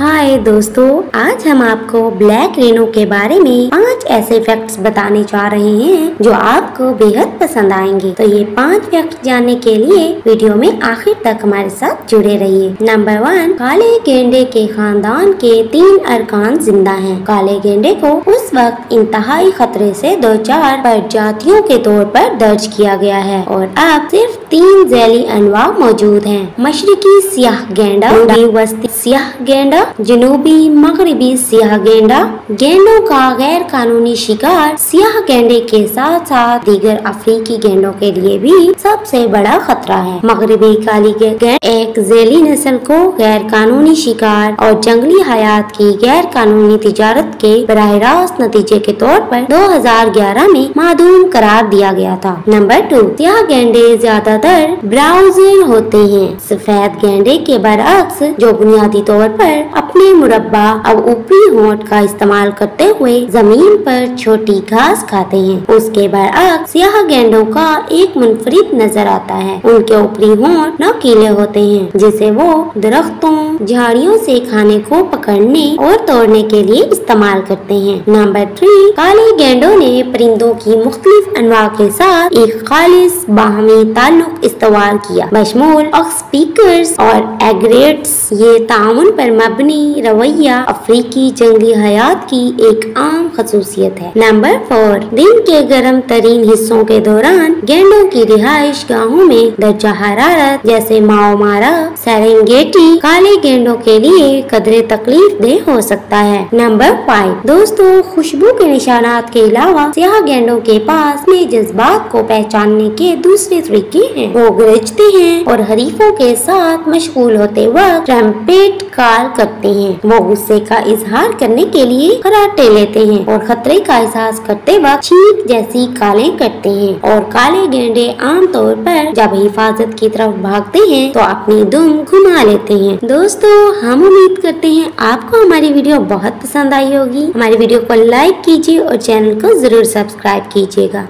हाय दोस्तों, आज हम आपको ब्लैक रेनो के बारे में पाँच ऐसे फैक्ट्स बताने जा रहे हैं जो आपको बेहद पसंद आएँगे। तो ये पाँच फैक्ट जानने के लिए वीडियो में आखिर तक हमारे साथ जुड़े रहिए। नंबर वन काले गेंडे के खानदान के तीन अरकान ज़िंदा हैं। काले गेंडे को उस वक्त इंतहाई खतरे से दो चार प्रजातियों के तौर पर दर्ज किया गया है और अब सिर्फ़ तीन जैली अनवा मौजूद है। मशरकी सियाह गेंडा वस्ती सियाह गेंडा जनूबी मगरबी सियाह गेंडा गेंडों का गैर कानूनी शिकार सियाह गेंडे के साथ साथ दीगर अफ्रीकी गेंडों के लिए भी सबसे बड़ा खतरा है मगरबी काली गेंड एक जेली नस्ल को गैर कानूनी शिकार और जंगली हयात की गैर कानूनी तिजारत के बरह रास्त नतीजे के तौर पर 2011 में मादूम करार दिया गया था नंबर टू सियाह गेंडे ज़्यादातर ब्राउज़र होते हैं सफ़ेद गेंडे के बरअक्स जो बुनियादी तौर पर अपने मुरब्बा और ऊपरी होंठ का इस्तेमाल करते हुए ज़मीन पर छोटी घास खाते हैं। उसके बरअक्स सियाह गेंडों का एक मुनफरिद नज़र आता है। उनके ऊपरी होंठ नकीले होते हैं, जिसे वो दरख्तों, झाड़ियों से खाने को पकड़ने और तोड़ने के लिए इस्तेमाल करते हैं। नंबर थ्री, काले गेंडों ने परिंदों की मुख्तलिफ़ अनवा के साथ एक खालिश बाहमी ताल्लुक इस्तेमाल किया। बशमूल और एग्रेट्स ये ताउन पर मबनी रवैया अफ्रीकी जंगली हयात की एक आम खसूसियत है। नंबर फोर दिन के गर्म तरीन हिस्सों के दौरान गेंडों की रिहाइश गाहों में दर्जा हरारत जैसे माओ मारा, सेरेंगेटी, काले गेंडों के लिए कदरे तकलीफ़ दे हो सकता है। नंबर फाइव दोस्तों, खुशबू के निशानात के अलावा सियाह गेंडों के पास में जज्बात को पहचानने के दूसरे तरीके हैं। वो गरजते हैं और हरीफों के साथ मशगूल होते वक्त काल करते हैं। वो गुस्से का इजहार करने के लिए कराटे लेते हैं और खतरे का एहसास करते वक्त चीख जैसी काले करते हैं और काले गेंडे आमतौर पर जब हिफाजत की तरफ़ भागते हैं तो अपनी दुम घुमा लेते हैं। दोस्तों, हम उम्मीद करते हैं आपको हमारी वीडियो बहुत पसंद आई होगी। हमारी वीडियो को लाइक कीजिए और चैनल को ज़रूर सब्सक्राइब कीजिएगा।